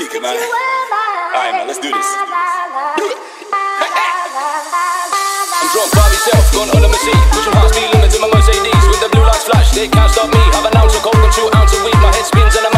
Kick it, man. Alright, man, let's do this. I'm drunk by myself, gone on a machine. Pushing high speed limits in my Mercedes. With the blue lights flash, they can't stop me. Have an ounce of coke and two ounces of weed. My head spins and I'm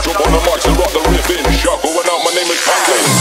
Jump on the mics and rock the rhythm. Y'all going out, my name is Pac-Man.